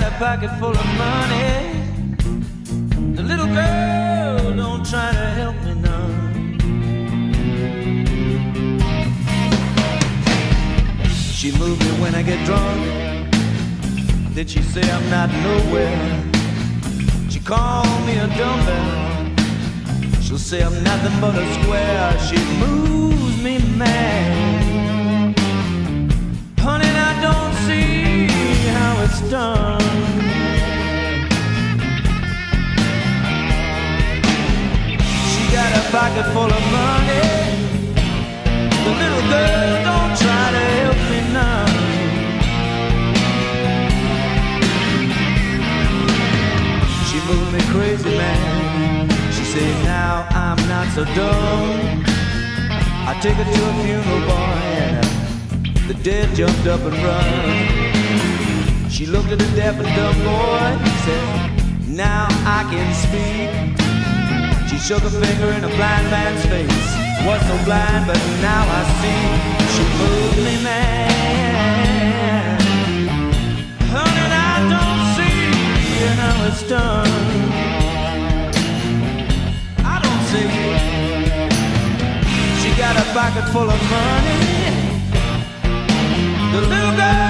got a pocket full of money. The little girl don't try to help me none. She moves me when I get drunk. Then she say I'm not nowhere. She call me a dumbbell. She'll say I'm nothing but a square. She moves me mad. Pocket full of money. The little girl don't try to help me none. She moved me crazy, man. She said, now I'm not so dumb. I take her to a funeral, boy, and the dead jumped up and run. She looked at the deaf and dumb boy and said, now I can speak. Shook a finger in a blind man's face. Was so blind, but now I see. She moved me, man. Honey, I don't see how it's done. I don't see. She got a pocket full of money. The little girl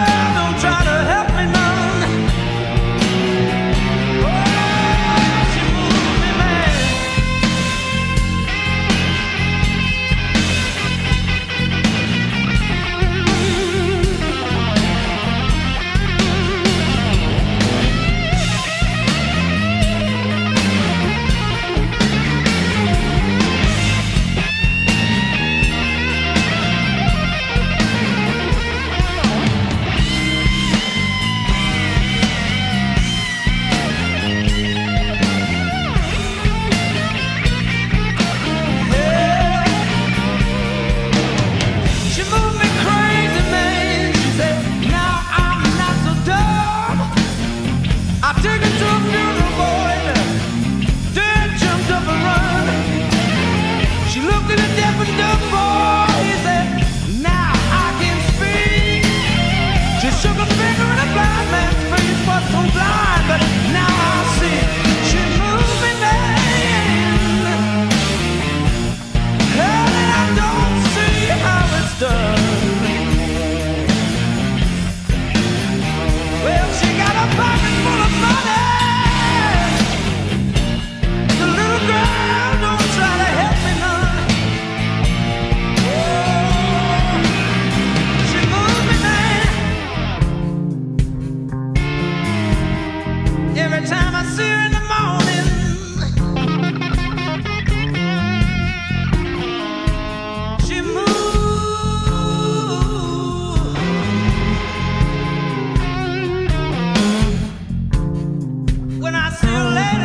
I too late.